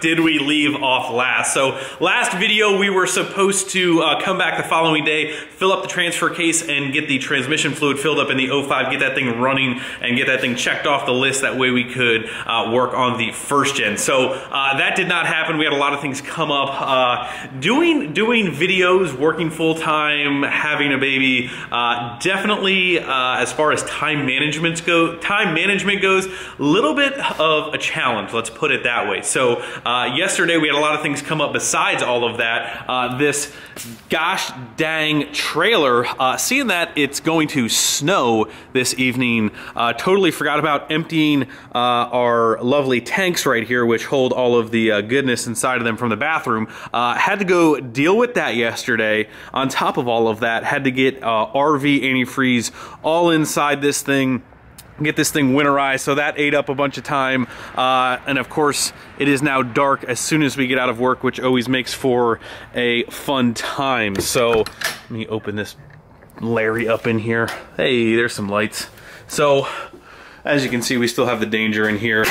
did we leave off last? So last video, we were supposed to uh, come back the following day, fill up the transfer case and get the transmission fluid filled up in the 05, get that thing running and get that thing checked off the list. That way we could uh, work on the first gen. So uh, that did not happen. We had a lot of things come up. Uh, doing, doing videos, working full time, having a baby, uh, definitely uh, as far as time management go, time management goes, a little bit of a challenge. Let's put it that way. So uh, yesterday we had a lot of things come up besides all of that. Uh, this gosh dang trailer, uh, seeing that it's going to snow this evening, uh, totally forgot about emptying uh, our lovely tanks right here, which hold all of the goodness inside of them from the bathroom. Had to go deal with that yesterday. On top of all of that, had to get RV antifreeze all inside this thing get this thing winterized. So that ate up a bunch of time. Uh, and of course it is now dark as soon as we get out of work which always makes for a fun time. So let me open this Larry up in here. Hey there's some lights. So as you can see we still have the danger in here.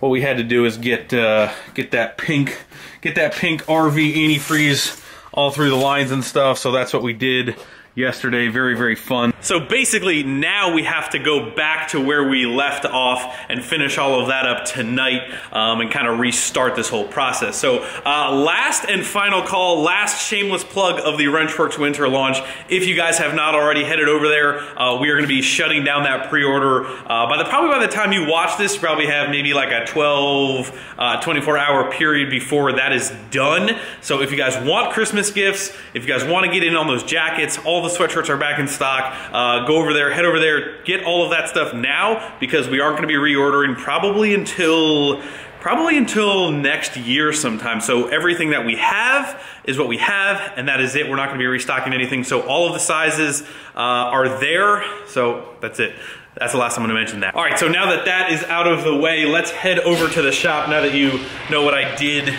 What we had to do is get uh, get that pink get that pink RV antifreeze all through the lines and stuff. So that's what we did yesterday. Very, very fun. So basically now we have to go back to where we left off and finish all of that up tonight um, and kind of restart this whole process. So uh, last and final call, last shameless plug of the Wrenchworkz winter launch. If you guys have not already headed over there, uh, we are gonna be shutting down that pre-order. Uh, by the Probably by the time you watch this, you probably have maybe like a 12, uh, 24 hour period before that is done. So if you guys want Christmas gifts, if you guys wanna get in on those jackets, all the sweatshirts are back in stock. Uh, go over there, head over there, get all of that stuff now because we aren't going to be reordering probably until probably until next year sometime. So everything that we have is what we have, and that is it. We're not gonna be restocking anything. So all of the sizes uh, are there. So that's it. That's the last I'm gonna mention that. All right, so now that that is out of the way, let's head over to the shop now that you know what I did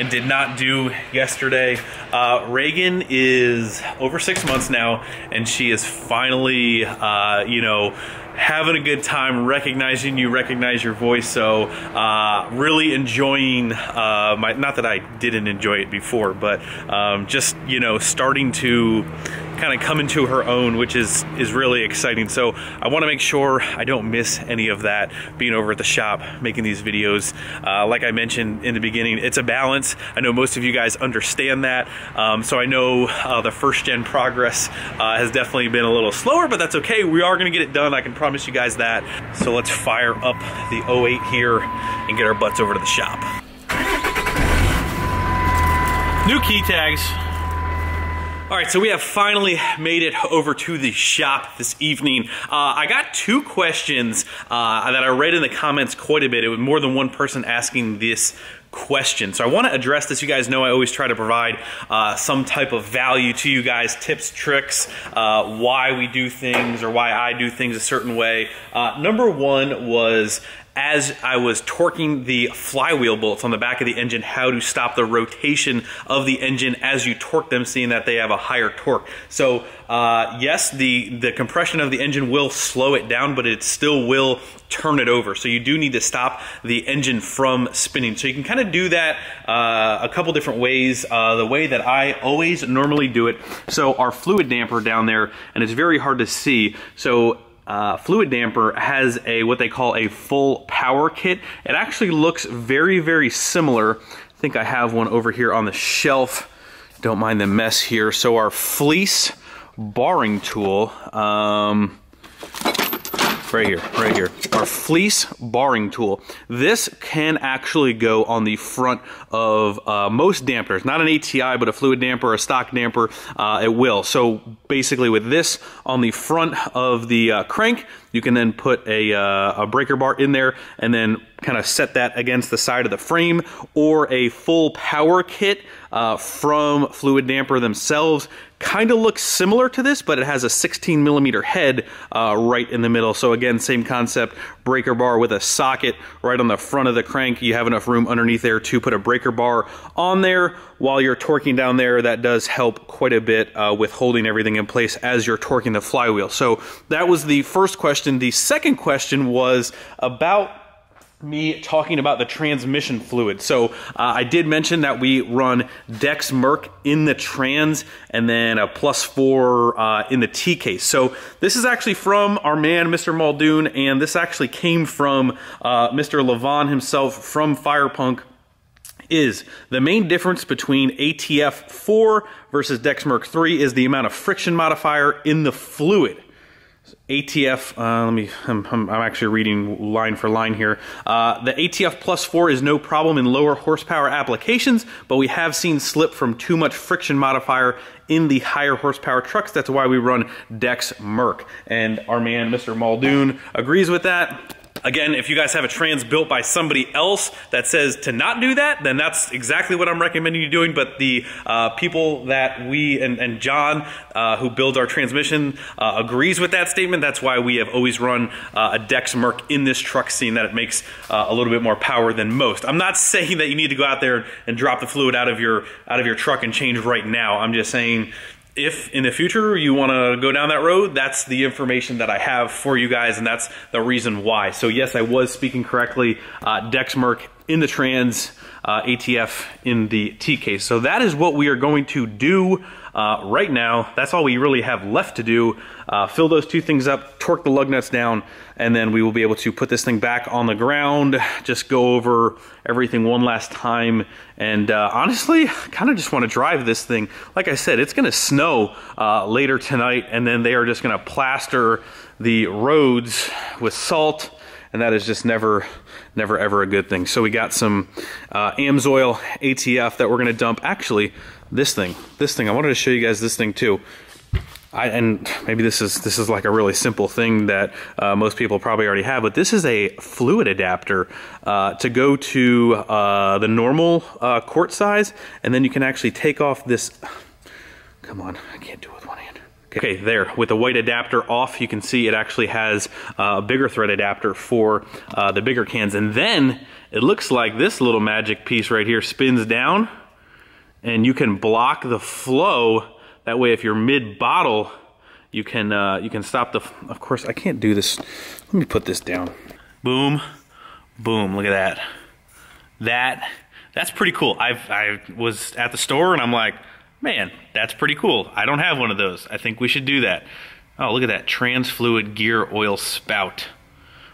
and did not do yesterday. Uh, Reagan is over six months now, and she is finally, uh, you know, having a good time, recognizing you, recognize your voice. So uh, really enjoying uh, my, not that I didn't enjoy it before, but um, just, you know, starting to kind of come into her own, which is, is really exciting. So I want to make sure I don't miss any of that being over at the shop, making these videos. Uh, like I mentioned in the beginning, it's a balance. I know most of you guys understand that. Um, so I know uh, the first gen progress uh, has definitely been a little slower, but that's okay. We are going to get it done. I can promise you guys that. So let's fire up the 08 here and get our butts over to the shop. New key tags, all right, so we have finally made it over to the shop this evening. Uh, I got two questions uh, that I read in the comments quite a bit. It was more than one person asking this question. So I want to address this. You guys know I always try to provide uh, some type of value to you guys, tips, tricks, uh, why we do things or why I do things a certain way. Uh, number one was as I was torquing the flywheel bolts on the back of the engine, how to stop the rotation of the engine as you torque them, seeing that they have a higher torque. So uh, yes, the, the compression of the engine will slow it down, but it still will turn it over. So you do need to stop the engine from spinning. So you can kind of do that uh, a couple different ways. Uh, the way that I always normally do it, so our fluid damper down there, and it's very hard to see. So uh, fluid damper has a what they call a full power kit. It actually looks very, very similar. I think I have one over here on the shelf. Don't mind the mess here. So our fleece barring tool, um, right here, right here, our fleece barring tool. This can actually go on the front of uh, most dampers, not an ATI, but a fluid damper, a stock damper, uh, it will. So basically with this on the front of the uh, crank, you can then put a, uh, a breaker bar in there and then kind of set that against the side of the frame or a full power kit uh, from Fluidampr themselves. Kind of looks similar to this, but it has a 16 millimeter head uh, right in the middle. So again, same concept, breaker bar with a socket right on the front of the crank. You have enough room underneath there to put a breaker bar on there while you're torquing down there. That does help quite a bit uh, with holding everything in place as you're torquing the flywheel. So that was the first question. The second question was about me talking about the transmission fluid. So uh, I did mention that we run Dex Merc in the trans and then a plus four uh, in the T case. So this is actually from our man, Mr. Muldoon, and this actually came from uh, Mr. Levon himself from Firepunk is the main difference between ATF 4 versus Dex Merc 3 is the amount of friction modifier in the fluid. ATF, uh, let me, I'm, I'm, actually reading line for line here. Uh, the ATF plus 4 is no problem in lower horsepower applications, but we have seen slip from too much friction modifier in the higher horsepower trucks. That's why we run Dex Merc. And our man, Mr. Muldoon, agrees with that. Again, if you guys have a trans built by somebody else that says to not do that, then that's exactly what I'm recommending you doing. But the uh, people that we and, and John, uh, who builds our transmission, uh, agrees with that statement. That's why we have always run uh, a Dex Merc in this truck scene that it makes uh, a little bit more power than most. I'm not saying that you need to go out there and drop the fluid out of your out of your truck and change right now. I'm just saying if in the future you want to go down that road, that's the information that I have for you guys, and that's the reason why. So yes, I was speaking correctly. Uh, in the trans, uh, ATF in the T case. So that is what we are going to do uh, right now. That's all we really have left to do. Uh, fill those two things up, torque the lug nuts down, and then we will be able to put this thing back on the ground, just go over everything one last time. And uh, honestly, kind of just want to drive this thing. Like I said, it's going to snow uh, later tonight, and then they are just going to plaster the roads with salt and that is just never, never ever a good thing. So we got some uh, Amsoil ATF that we're gonna dump. Actually, this thing, this thing, I wanted to show you guys this thing too. I, and maybe this is this is like a really simple thing that uh, most people probably already have, but this is a fluid adapter uh, to go to uh, the normal uh, quart size, and then you can actually take off this. Come on, I can't do it with one hand. Okay, there, with the white adapter off, you can see it actually has uh, a bigger thread adapter for uh, the bigger cans. And then it looks like this little magic piece right here spins down and you can block the flow. That way, if you're mid-bottle, you can uh, you can stop the. Of course, I can't do this. Let me put this down. Boom, boom. Look at that. That that's pretty cool. I've I was at the store and I'm like, man, that's pretty cool. I don't have one of those. I think we should do that. Oh, look at that trans fluid gear oil spout.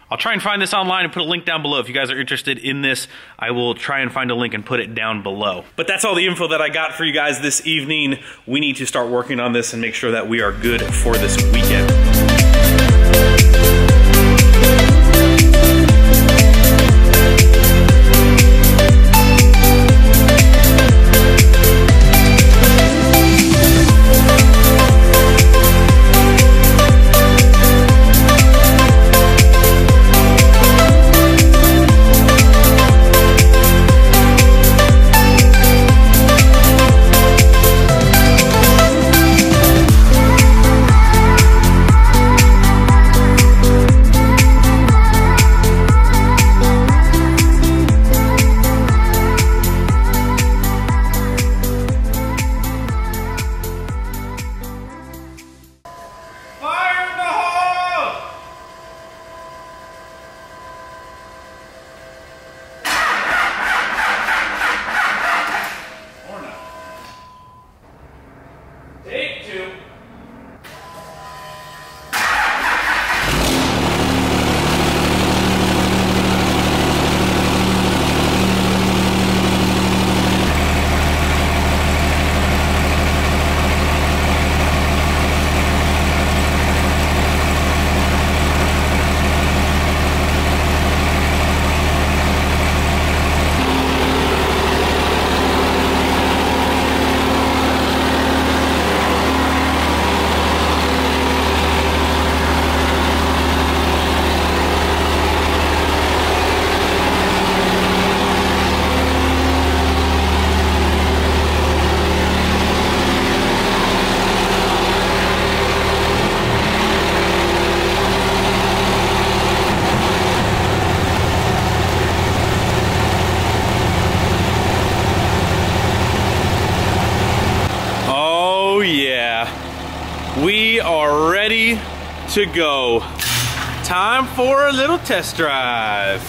I'll try and find this online and put a link down below. If you guys are interested in this, I will try and find a link and put it down below. But that's all the info that I got for you guys this evening. We need to start working on this and make sure that we are good for this weekend. to go. Time for a little test drive.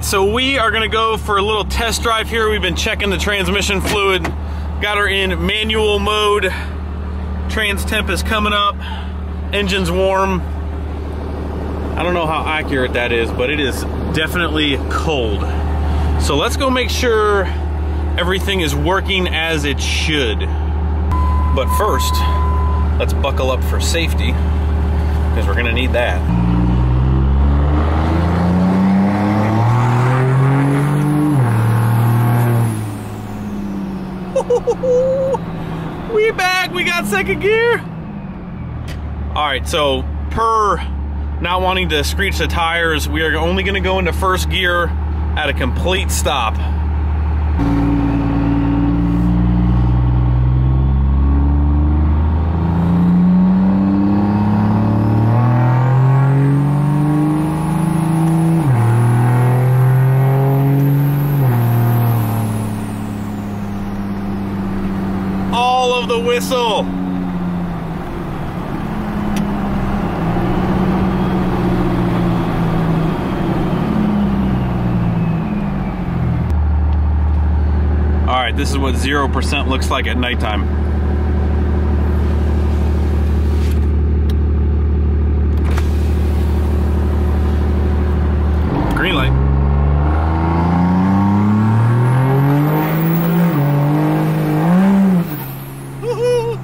so we are gonna go for a little test drive here. We've been checking the transmission fluid, got her in manual mode. Trans temp is coming up. Engine's warm. I don't know how accurate that is, but it is definitely cold. So let's go make sure everything is working as it should. But first, let's buckle up for safety because we're gonna need that. we back, we got second gear. All right, so per not wanting to screech the tires, we are only gonna go into first gear at a complete stop. All of the whistle. All right, this is what 0% looks like at nighttime. Green light. Woohoo!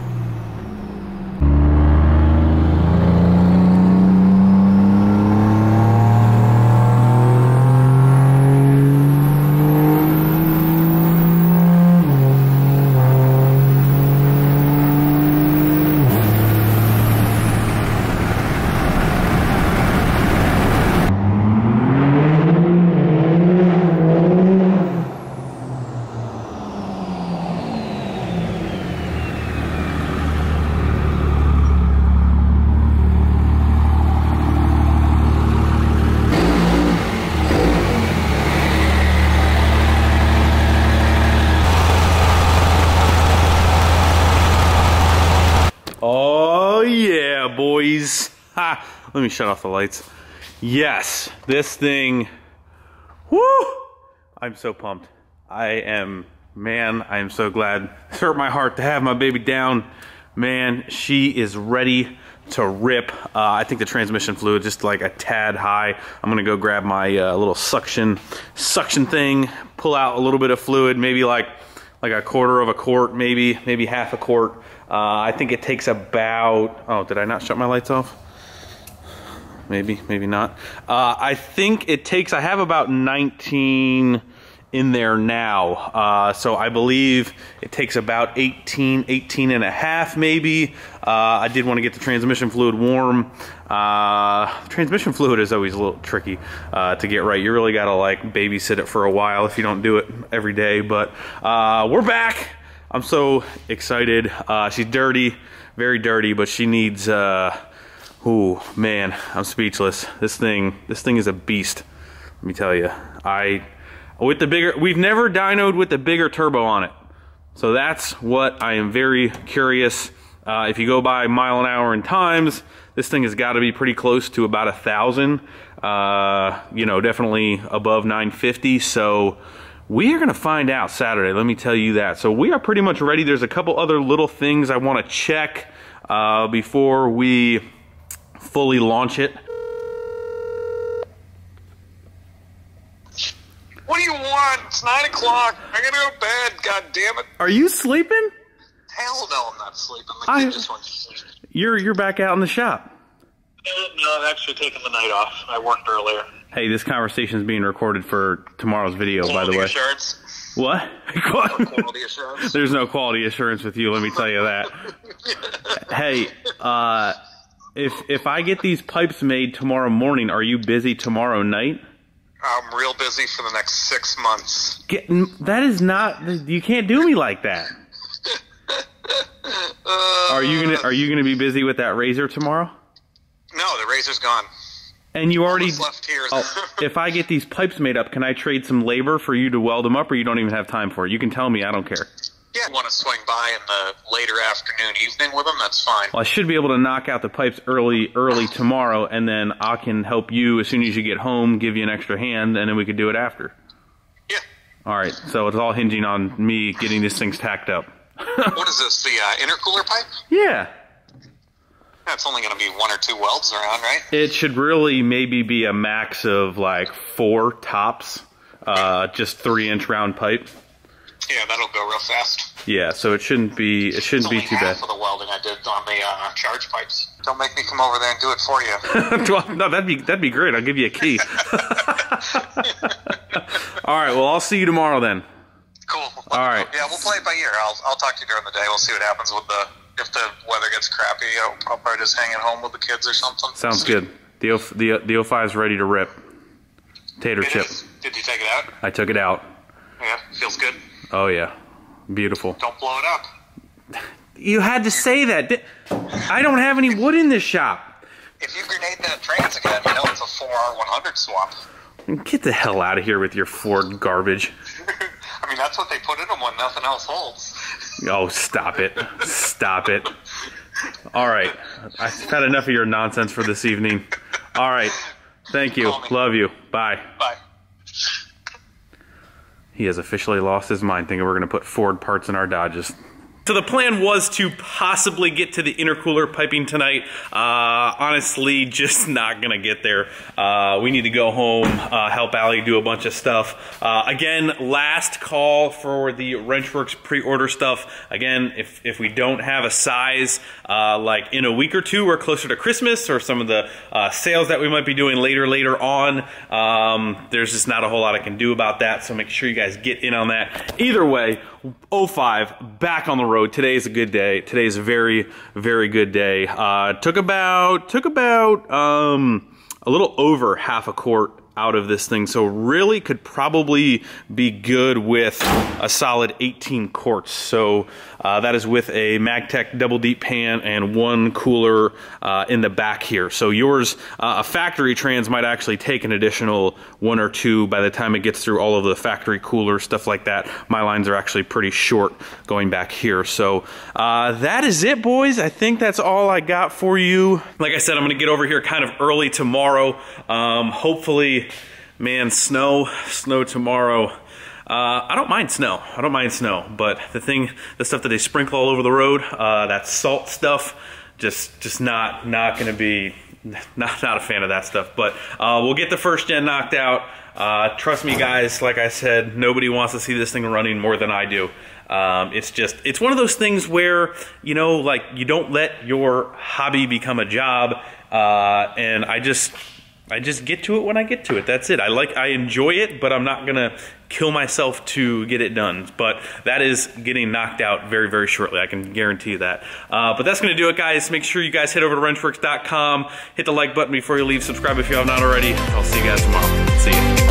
Oh yeah, boys. Ha! Let me shut off the lights. Yes, this thing. Woo! I'm so pumped. I am, man, I am so glad. It hurt my heart to have my baby down. Man, she is ready to rip. Uh, I think the transmission fluid just like a tad high. I'm gonna go grab my uh, little suction suction thing, pull out a little bit of fluid, maybe like like a quarter of a quart, maybe maybe half a quart. Uh, I think it takes about. Oh, did I not shut my lights off? Maybe, maybe not. Uh, I think it takes. I have about 19 in there now. Uh, so I believe it takes about 18, 18 and a half maybe. Uh, I did want to get the transmission fluid warm. Uh, transmission fluid is always a little tricky uh, to get right. You really got to like babysit it for a while if you don't do it every day. But uh, we're back. I'm so excited. Uh, she's dirty, very dirty, but she needs, ooh, man, I'm speechless. This thing, this thing is a beast. Let me tell you. I, with the bigger, we've never dynoed with the bigger turbo on it. So that's what I am very curious. Uh, if you go by mile an hour in times, this thing has got to be pretty close to about a thousand. Uh, you know, definitely above 950. So we are going to find out Saturday. Let me tell you that. So we are pretty much ready. There's a couple other little things I want to check uh, before we fully launch it. What do you want? It's nine o'clock. I gotta go to bed. God damn it! Are you sleeping? Hell no, I'm not sleeping. The I- just went to sleep. You're you're back out in the shop. No, I'm actually taking the night off. I worked earlier. Hey, this conversation is being recorded for tomorrow's video, by the way. assurance. What? Quality assurance. There's no quality assurance with you, let me tell you that. hey, uh, if if I get these pipes made tomorrow morning, are you busy tomorrow night? I'm real busy for the next six months. Get, that is not. You can't do me like that. Uh, are you gonna Are you gonna be busy with that razor tomorrow? No, the razor's gone. And you already. Left here. Oh, if I get these pipes made up, can I trade some labor for you to weld them up, or you don't even have time for it? You can tell me. I don't care. Yeah, want to swing by in the later afternoon, evening with them? That's fine. Well, I should be able to knock out the pipes early, early tomorrow, and then I can help you as soon as you get home, give you an extra hand, and then we could do it after. Yeah. All right. So it's all hinging on me getting these things tacked up. what is this? The uh, intercooler pipe? Yeah. That's only going to be one or two welds around, right? It should really maybe be a max of like four tops, uh, just three inch round pipe. Yeah, that'll go real fast. Yeah, so it shouldn't be it shouldn't be too half bad. of the welding I did on the uh, charge pipes. Don't make me come over there and do it for you. No, that'd be that'd be great. I'll give you a key. All right. Well, I'll see you tomorrow then. cool. All right. Yeah, we'll play it by ear. I'll, I'll talk to you during the day. We'll see what happens with the if the weather gets crappy. I'll, I'll probably just hang at home with the kids or something. Sounds good. The O, the the 05 is ready to rip. Tater chip. is. Did you take it out? I took it out. Yeah, feels good. Oh yeah, beautiful. Don't blow it up. You had to say that. I don't have any wood in this shop. If you grenade that trans again, you know it's a 4R100 swap. Get the hell out of here with your Ford garbage. I mean, that's what they put in them when nothing else holds. Oh, stop it. Stop it. All right. I've had enough of your nonsense for this evening. All right. Thank you. Love you. Bye. He has officially lost his mind thinking we're going to put Ford parts in our Dodges. So the plan was to possibly get to the intercooler piping tonight. Uh, honestly, just not gonna get there. Uh, we need to go home, uh, help Allie do a bunch of stuff. Uh, again, last call for the Wrenchworkz pre-order stuff. Again, if, if we don't have a size, uh, like in a week or two or closer to Christmas or some of the uh, sales that we might be doing later, later on, um, there's just not a whole lot I can do about that. So make sure you guys get in on that. Either way, 05 back on the road. Today is a good day. Today is a very, very good day. Uh, took about, took about, um, a little over half a quart out of this thing. So really could probably be good with a solid 18 quarts. So uh, that is with a Mag-Hytec double deep pan and one cooler uh, in the back here. So yours, uh, a factory trans might actually take an additional one or two by the time it gets through all of the factory cooler stuff like that. My lines are actually pretty short going back here. So uh, that is it, boys. I think that's all I got for you. Like I said, I'm to get over here kind of early tomorrow. Um, hopefully, man, snow, snow tomorrow. Uh, I don't mind snow. I don't mind snow, but the thing, the stuff that they sprinkle all over the road, uh, that salt stuff, just, just not, not going to be, not, not a fan of that stuff. But uh, we'll get the first gen knocked out. Uh, trust me, guys. Like I said, nobody wants to see this thing running more than I do. Um, it's just, it's one of those things where, you know, like you don't let your hobby become a job. Uh, and I just, I just get to it when I get to it. That's it. I like, I enjoy it, but I'm not gonna kill myself to get it done. But that is getting knocked out very, very shortly. I can guarantee you that. Uh, but that's gonna do it, guys. Make sure you guys head over to wrenchworkz.com, hit the like button before you leave, subscribe if you have not already. I'll see you guys tomorrow. See ya.